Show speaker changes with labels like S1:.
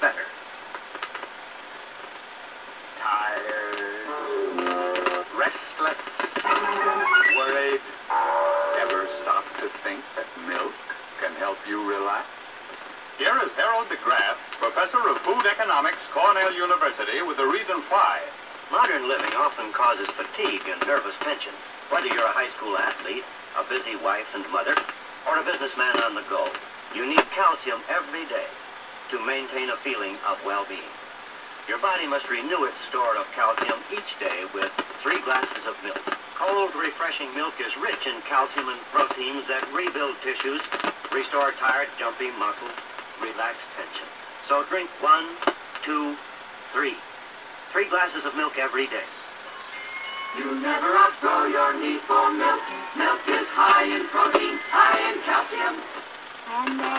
S1: better. Tired, restless, worried. Ever stop to think that milk can help you relax? Here is Harold DeGraff, professor of food economics, Cornell University, with the reason why.
S2: Modern living often causes fatigue and nervous tension. Whether you're a high school athlete, a busy wife and mother, or a businessman on the go, you need calcium every day to maintain a feeling of well-being. Your body must renew its store of calcium each day with three glasses of milk. Cold, refreshing milk is rich in calcium and proteins that rebuild tissues, restore tired, jumpy muscles, relax tension. So drink one, two, three. Three glasses of milk every day.
S3: You never outgrow your need for milk. Milk is high in protein, high in calcium.
S4: And naturally refreshing